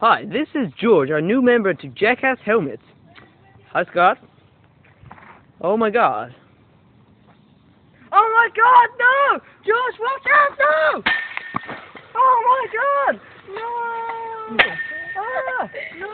Hi, this is George, our new member to Jackass Helmets. Hi, Scott. Oh my god. Oh my god, no! George, watch out, no! Oh my god! No! Ah, no!